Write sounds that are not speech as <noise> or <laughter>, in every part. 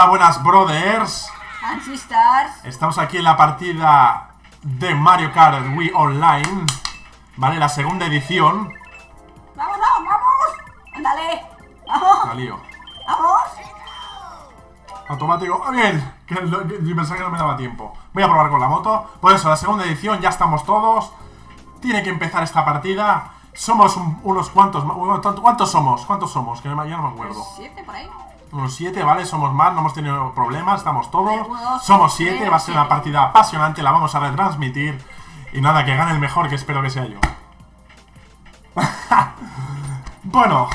Hola, buenas brothers. And sisters. Estamos aquí en la partida de Mario Kart Wii Online. Vale, la segunda edición. Vamos, vamos, vamos. Ándale. Vamos. La lío. Vamos. Automático. Ah, bien. Que que- pensaba que no me daba tiempo. Voy a probar con la moto. Por eso, la segunda edición, ya estamos todos. Tiene que empezar esta partida. Somos un- unos cuantos. ¿Cuántos somos? ¿Cuántos somos? Que ya no me acuerdo. Siete por ahí. Unos siete, ¿vale? Somos más, no hemos tenido problemas, estamos todos. Somos siete, va a ser una partida apasionante, la vamos a retransmitir. Y nada, que gane el mejor, que espero que sea yo. <laughs> bueno,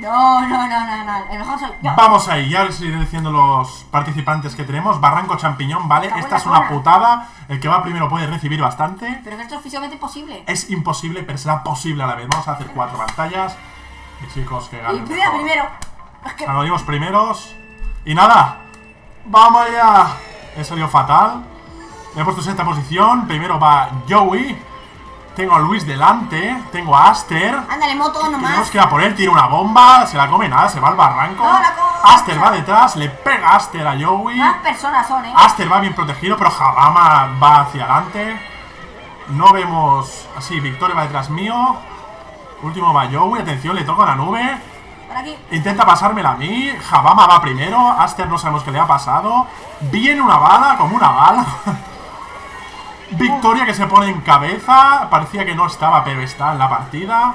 No, no, no, no, no. El mejor soy yo. vamos ahí, ya les iré diciendo los participantes que tenemos. Barranco Champiñón, ¿vale? Esta es una putada. El que va primero puede recibir bastante. Pero esto es físicamente imposible. Es imposible, pero será posible a la vez. Vamos a hacer cuatro pantallas. Y chicos, que Y ganen. primero, mejor. primero. Salimos primeros. Y nada. ¡Vamos allá! He salido fatal. Me he puesto en sexta posición. Primero va Joey. Tengo a Luis delante. Tengo a Aster. Ándale, moto Tenemos nomás. que ir a por él. Tira una bomba. Se la come nada. Se va al barranco. No, la co- Aster va detrás. Le pega Aster a Joey. Más personas son, eh. Aster va bien protegido. Pero Habama va hacia adelante. No vemos. Así, Victoria va detrás mío. Último va Joey. Atención, le toca la nube. Por aquí. Intenta pasármela a mí. Jabama va primero. Aster no sabemos qué le ha pasado. Viene una bala, como una bala. <laughs> Victoria que se pone en cabeza. Parecía que no estaba, pero está en la partida.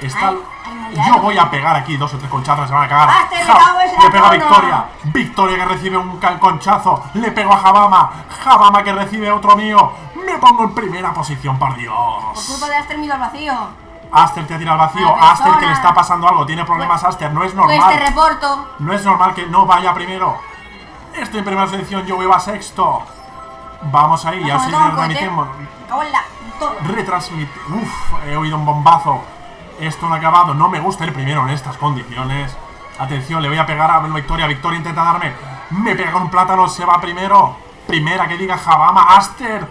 Está. Ay, ay, mundial. Yo voy a pegar aquí dos o tres conchazos, se van a cagar. Aster, le Ja, pega a. Victoria. Victoria que recibe un conchazo. Le pego a Jabama. Jabama que recibe otro mío. Me pongo en primera posición, por Por Dios. culpa de Aster mido al vacío. Aster te ha tirado al vacío. Aster que le está pasando algo. Tiene problemas, Aster. No es normal. Pues te reporto. No es normal que no vaya primero. Estoy en primera selección, yo iba sexto. Vamos ahí, ya toca un retransmitimos. cohete. Me cago en la. todo. Retransmit. Uf, he oído un bombazo. Esto no ha acabado. No me gusta ir primero en estas condiciones. Atención, le voy a pegar a Victoria. Victoria intenta darme. Me pega con un plátano, se va primero. Primera que diga Jabama, Aster.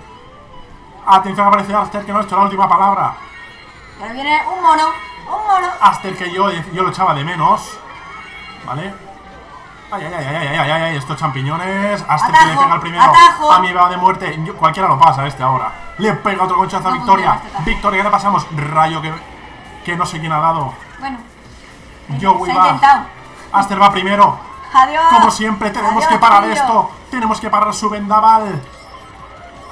Atención, aparece Aster que no ha hecho la última palabra. Ahora viene un mono. Un mono. Aster que yo, yo lo echaba de menos. ¿Vale? Ay, ay, ay, ay, ay, ay, ay, ay, estos champiñones. Aster que le Atajo, pega al primero. atajo. A mí va de muerte. Yo- cualquiera lo pasa este ahora. Le pega otro conchazo a No Victoria. atajo. Victoria, ¿qué le pasamos? Rayo que, que no sé quién ha dado. Bueno. Yo va. intentado. Aster va primero. Adiós. Como siempre, tenemos Adiós, que parar tío. esto. Tenemos que parar su vendaval.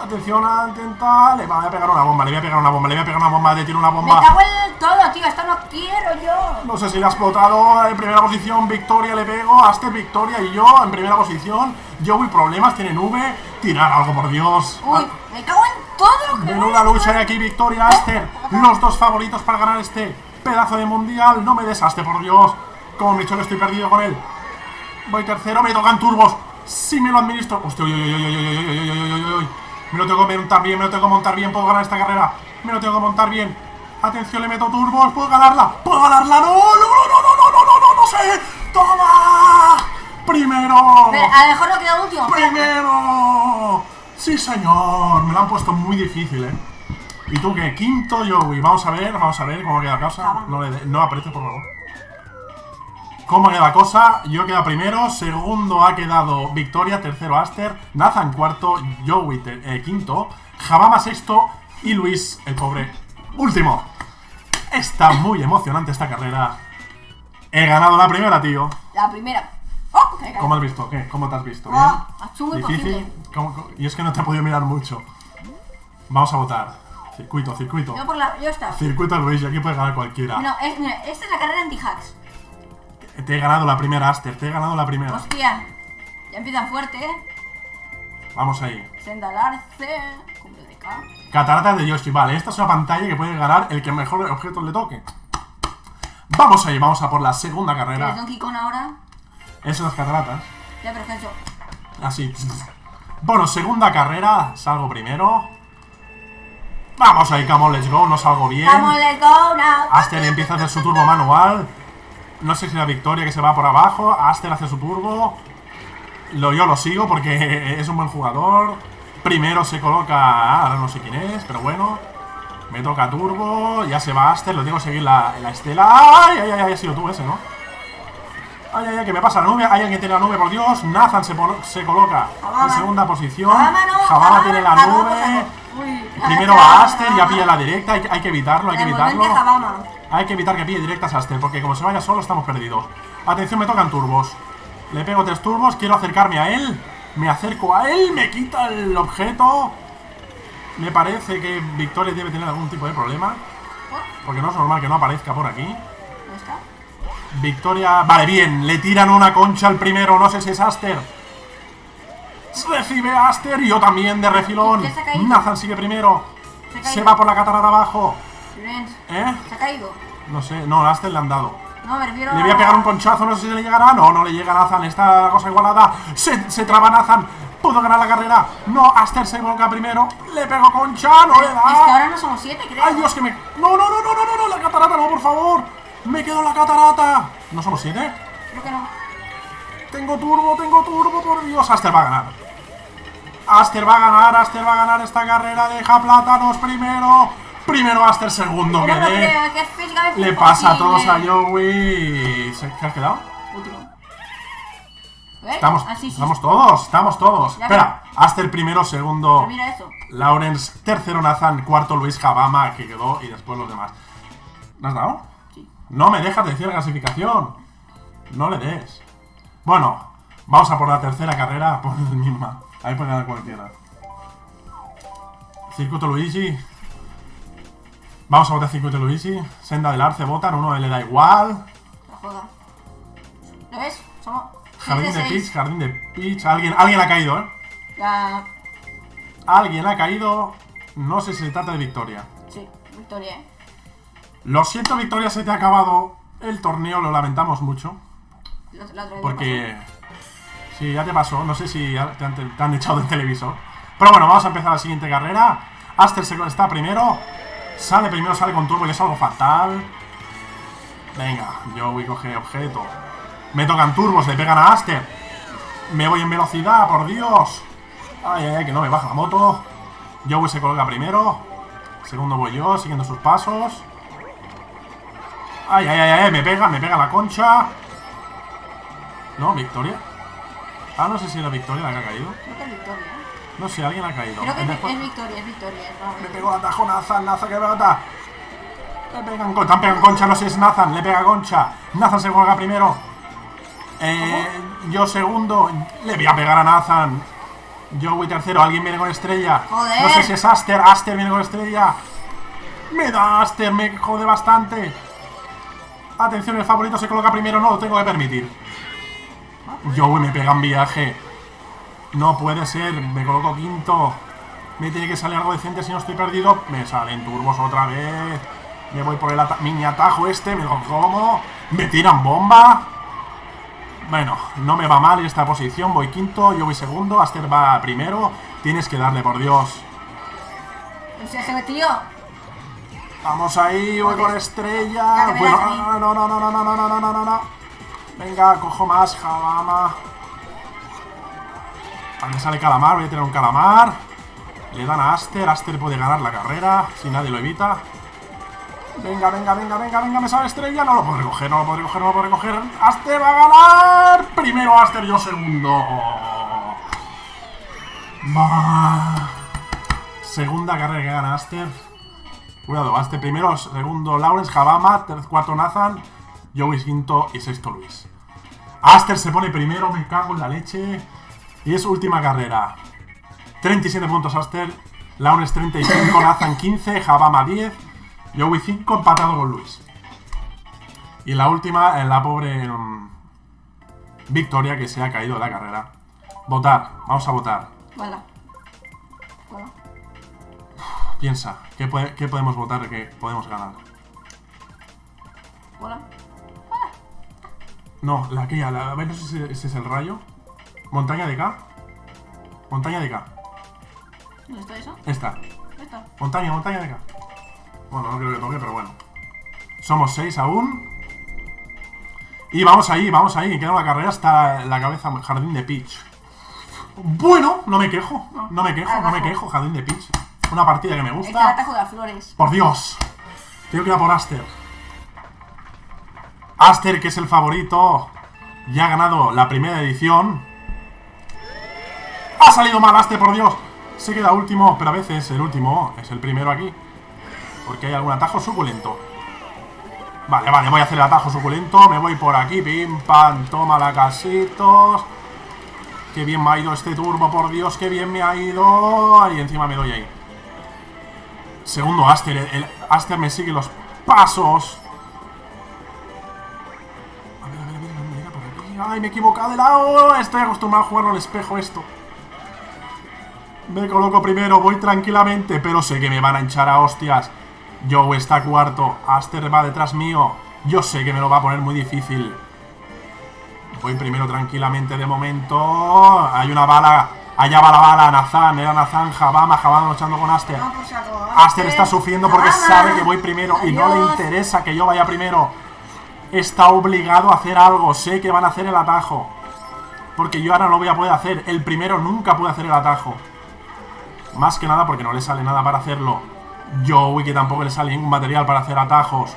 Atención a intentar. Le voy a pegar una bomba, le voy a pegar una bomba, le voy a pegar una bomba, le tiro una Me bomba. cago en todo, tío. Esto no quiero yo. No sé si le ha explotado en primera posición, Victoria le pego, Aster Victoria y yo en primera posición. Yo voy problemas, tiene nube. Tirar algo, por Dios. Uy, me cago en todo Menuda lucha hay aquí, Victoria, Aster. Los dos favoritos para ganar este pedazo de mundial. No me desaste, por Dios. Como me he dicho que estoy perdido con él. Voy tercero, me tocan turbos. Si me lo administro. Hostia, uy, uy, uy, uy, uy, uy, uy, uy, uy, uy, uy, uy. Me lo tengo que montar bien, me lo tengo que montar bien. Puedo ganar esta carrera. Me lo tengo que montar bien. Atención, le meto turbos. Puedo ganarla. Puedo ganarla. No, no, no, no, no, no, no, no, no, no sé. Toma. Primero. Pero a lo mejor no queda último. ¡Primero! ¡Sí, señor! Me lo han puesto muy difícil, ¿eh? ¿Y tú qué? Quinto Joey. Vamos a ver, vamos a ver cómo queda la cosa. No, le de- no apretes, por favor. ¿Cómo queda la cosa? Yo he quedado primero. Segundo ha quedado Victoria. Tercero Aster. Nathan cuarto. Joey eh, quinto. Jabama sexto. Y Luis, el pobre, último. Está muy emocionante esta carrera. He ganado la primera, tío. La primera. ¡Oh! ¿Cómo has visto? ¿Qué? ¿Cómo te has visto? Ah, ¿Difícil? imposible. ¿Cómo- cómo? Y es que no te he podido mirar mucho. Vamos a votar. Circuito, circuito. Yo por la. Yo estaba. Circuito Luis, y aquí puede ganar cualquiera. No, es, mira, esta es la carrera anti-hacks. Te he ganado la primera, Aster. Te he ganado la primera. Hostia. Ya empiezan fuerte, eh. Vamos ahí. Senda al arce. Cumbre de K. Cataratas de Yoshi. Vale, esta es una pantalla que puede ganar el que mejor objetos le toque. Vamos ahí, vamos a por la segunda ¿Tienes carrera. Donkey Kong ahora? Son las cataratas. Ya, pero es. Así. Bueno, segunda carrera. Salgo primero. Vamos ahí, come on, let's go. No salgo bien. Vamos, let's go now. Aster empieza a hacer su turbo manual. No sé si la victoria que se va por abajo. Aster hace su turbo. Lo, yo lo sigo porque es un buen jugador. Primero se coloca. Ahora no sé quién es, pero bueno. Me toca turbo. Ya se va Aster. Lo tengo que seguir la, la estela. ¡Ay, ay, ay! Ha sido tú ese, ¿no? Ay, ay, ay, que me pasa la nube. Hay alguien que tiene la nube, por Dios. Nathan se, coloca en segunda posición. Jabama, tiene la nube. Uy. Primero <laughs> a Aster, ya pilla la directa. Hay, que- hay que evitarlo, hay que evitarlo. Hay que evitar que pille directas a Aster, porque como se vaya solo estamos perdidos. Atención, me tocan turbos. Le pego tres turbos, quiero acercarme a él. Me acerco a él, me quita el objeto. Me parece que Victoria debe tener algún tipo de problema. Porque no es normal que no aparezca por aquí. Victoria, vale, bien, le tiran una concha al primero, no sé si es Aster. Recibe Aster y yo también de refilón. Nathan sigue primero. Se Se va por la catarata abajo. ¿Eh? ¿Se ha caído? No sé, no, a Aster le han dado. No, me refiero Le voy a pegar un conchazo, no sé si le llegará. No, no le llega a Nathan, está la cosa igualada. Se, se traba Nathan. Pudo ganar la carrera. No, Aster se volca primero. Le pego concha, no le Es que da. ahora no somos siete, creo. Ay, Dios, que me. No, no, no, no, no, no, la catarata, no, por favor. Me quedo la catarata. ¿No somos siete? Creo que no. Tengo turbo, tengo turbo, por Dios. Aster va a ganar. Aster va a ganar, Aster va a ganar esta carrera. Deja plátanos primero. Primero Aster, segundo que físicamente Le pasa a todos a. Joey. ¿Se- ¿Qué has quedado? Último. Estamos, Ah, sí, sí. estamos todos, estamos todos. Ya Espera, Aster primero, segundo mira eso. Lawrence, tercero Nathan, cuarto Luis Jabama, que quedó, y después los demás. ¿Me has dado? Sí. No me dejas decir la clasificación. No le des. Bueno, vamos a por la tercera carrera, <laughs> por la misma. Ahí puede ganar cualquiera. Circuito Luigi. Vamos a votar Circuito Luigi. Senda del Arce votan, uno le da igual. La joda. ¿Lo ves? Somos. Jardín de seis. Peach, Jardín de Peach. Alguien, alguien ha caído, ¿eh? Ya. Alguien ha caído. No sé si se trata de Victoria. Sí, victoria, eh. Lo siento, Victoria, se te ha acabado el torneo. Lo lamentamos mucho. La, la otra vez Porque. Sí, ya te pasó. No sé si te han, te han echado del televisor. Pero bueno, vamos a empezar la siguiente carrera. Aster se está primero. Sale primero, sale con turbo, que es algo fatal. Venga, Joey coge objeto. Me tocan turbos, le pegan a Aster. Me voy en velocidad, por Dios. Ay, ay, ay, que no me baja la moto. Joey se coloca primero. Segundo voy yo, siguiendo sus pasos. Ay, ay, ay, ay, me pega, me pega la concha. No, Victoria. Ah, no sé si era Victoria la que ha caído. Creo que victoria. No sé, alguien ha caído. Creo que es, Después- es victoria, es victoria. bravo. Me pegó atajo Nathan, Nathan que pegata. Le pegan concha, pegan concha, no sé si es Nathan, le pega concha. Nathan se juega primero. Eh, yo segundo, le voy a pegar a Nathan. Yo voy tercero, alguien viene con estrella. Joder. No sé si es Aster, Aster viene con estrella. Me da Aster, me jode bastante. Atención, el favorito se coloca primero, no lo tengo que permitir. Joey me pega en viaje. No puede ser, me coloco quinto. Me tiene que salir algo decente si no estoy perdido. Me salen turbos otra vez. Me voy por el ata- mini atajo este, me lo como. Me tiran bomba. Bueno, no me va mal esta posición. Voy quinto, yo voy segundo. Aster va primero. Tienes que darle, por Dios. Tío. Vamos ahí, voy con estrella. Bueno, no, no, no, no, no, no, no, no, no, no, no. Venga, cojo más, Jabama. A mí sale calamar, voy a tener un calamar. Le dan a Aster, Aster puede ganar la carrera, si nadie lo evita. Venga, venga, venga, venga, venga, me sale estrella. No lo podré coger, no lo podré coger, no lo podré coger. Aster va a ganar. Primero Aster, yo segundo. Segunda carrera que gana Aster. Cuidado, Aster primero, segundo Lawrence, Jabama, ter- cuarto Nathan, Joey quinto y sexto Luis. Aster se pone primero, me cago en la leche. Y es última carrera. 37 puntos Aster, Lawrence 35, Nathan 15, Jabama 10, Joey 5 empatado con Luis. Y la última, en la pobre mm, Victoria que se ha caído de la carrera. Votar, vamos a votar. Bueno. Bueno. Piensa, ¿qué, puede- qué podemos votar que podemos ganar? Bueno. No, la que ya, la, a ver, no sé si ese es el rayo. Montaña de K. Montaña de K. ¿Dónde está eso? Esta. Esto. Montaña, montaña de K. Bueno, no creo que toque, pero bueno. Somos seis aún. Y vamos ahí, vamos ahí. Queda una carrera hasta la cabeza Jardín de Peach. Bueno, no me quejo. No me quejo, no me quejo. Jardín de Peach. Una partida que me Está el gusta. atajo de las flores. Por Dios. Tengo que ir a por Aster. Aster, que es el favorito. ya ha ganado la primera edición. ¡Ha salido mal Aster, por Dios! Se queda último, pero a veces el último es el primero aquí. Porque hay algún atajo suculento. Vale, vale, voy a hacer el atajo suculento. Me voy por aquí, pim, pam, toma la casitos. Qué bien me ha ido este turbo, por Dios, qué bien me ha ido. Y encima me doy ahí. Segundo Aster, el, Aster me sigue los pasos. A ver, a ver, a ver, mira por aquí. ¡Ay, me he equivocado de lado! Estoy acostumbrado a jugarlo al espejo esto. Me coloco primero, voy tranquilamente, pero sé que me van a hinchar a hostias. Joe está cuarto, Aster va detrás mío. Yo sé que me lo va a poner muy difícil. Voy primero tranquilamente de momento. Hay una bala. Allá va la bala, Nazan, era Nazan, Jabama, Jabama luchando con Aster. Toma por saco, Aster está sufriendo porque sabe que voy primero y no le interesa que yo vaya primero. Está obligado a hacer algo, sé que van a hacer el atajo. Porque yo ahora no lo voy a poder hacer. El primero nunca puede hacer el atajo. Más que nada porque no le sale nada para hacerlo. Joey que tampoco le sale ningún material para hacer atajos.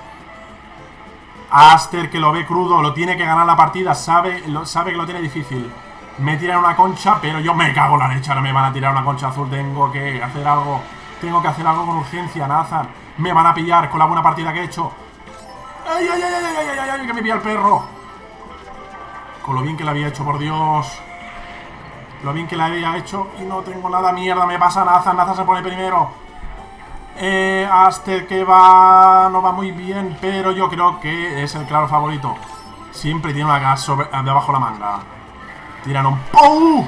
Aster que lo ve crudo, lo tiene que ganar la partida, sabe, lo- sabe que lo tiene difícil. Me tiran una concha, pero yo me cago en la leche, ahora me van a tirar una concha azul, tengo que hacer algo. Tengo que hacer algo con urgencia, Nathan. Me van a pillar con la buena partida que he hecho. ¡Ay, ay, ay, ay, ay, ay, ay, ay, que me pilla el perro! Con lo bien que la había hecho, por Dios. Lo bien que la había hecho y no tengo nada, mierda, me pasa Nathan, Nathan se pone primero. Eh, Aster que va. no va muy bien, pero yo creo que es el claro favorito. Siempre tiene una gas sobre, debajo la manga. Tiran un ¡Pum!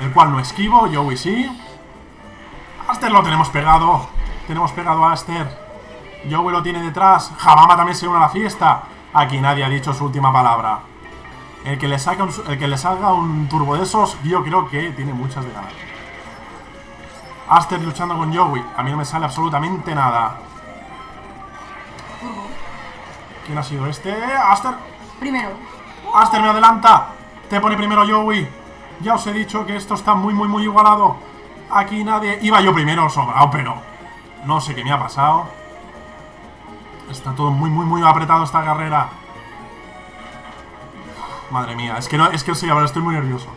El cual no esquivo, Joey sí. Aster lo tenemos pegado. Tenemos pegado a Aster. Joey lo tiene detrás. Jabama también se une a la fiesta. Aquí nadie ha dicho su última palabra. El que le, saca un, el que le salga un turbo de esos, yo creo que tiene muchas de ganar. Aster luchando con Joey. A mí no me sale absolutamente nada. ¿Quién ha sido este? Aster. Primero. Aster me adelanta. Te pone primero Joey. Ya os he dicho que esto está muy, muy, muy igualado. Aquí nadie... Iba yo primero sobrado, pero... No sé qué me ha pasado. Está todo muy, muy, muy apretado esta carrera. Madre mía, es que no, es que sí, ahora estoy muy nervioso.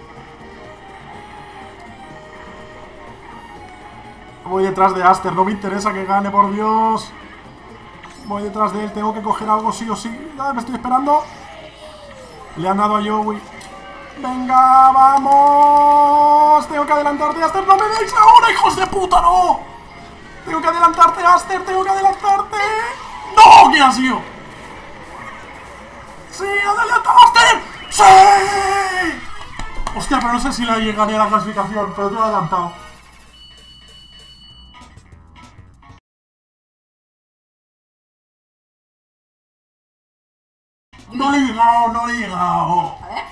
Voy detrás de Aster, no me interesa que gane, por Dios. Voy detrás de él, tengo que coger algo sí o sí. Ay, me estoy esperando. Le han dado a Joey. Venga, vamos. Tengo que adelantarte, Aster. No me deis ahora, hijos de puta, no. Tengo que adelantarte, Aster. Tengo que adelantarte. ¡No! ¿Quién ha sido? ¡Sí! ¡Adelanta, Aster! ¡Sí! Hostia, pero no sé si le llegaría a la clasificación, pero te he adelantado. No le he llegado, no le he llegado. A ver.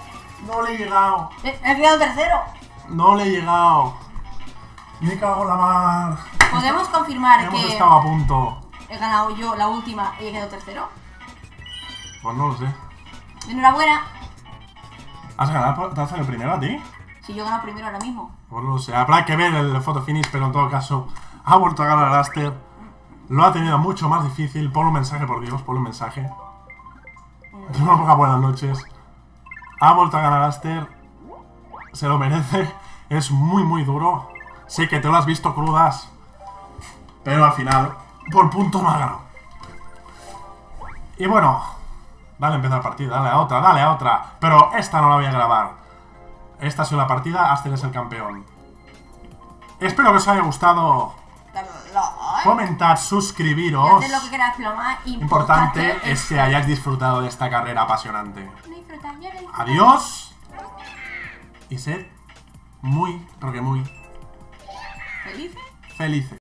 No le he llegado. He he quedado tercero. No le he llegado. Me cago en la mar. Podemos confirmar Hemos que estado a punto. he ganado yo la última y he quedado tercero. Pues no lo sé. Enhorabuena. ¿Has ganado? ¿Te has salido primero a ti? Si yo gano primero ahora mismo. Pues no sé. Habrá que ver el photo finish, pero en todo caso, ha vuelto a ganar Aster. Lo ha tenido mucho más difícil. Ponle un mensaje, por Dios, ponle un mensaje. No ponga buenas noches. Ha vuelto a ganar Aster. Se lo merece. Es muy, muy duro. Sé que te lo has visto crudas. Pero al final, por punto no ha ganado. Y bueno, dale a empezar partida, dale a otra, dale a otra. Pero esta no la voy a grabar. Esta ha sido la partida, Aster es el campeón. Espero que os haya gustado. Comentar, Y suscribiros. lo que queráis, más Importante es que hayáis disfrutado de esta carrera apasionante. Adiós. Y sed muy, porque muy Feliz. felices.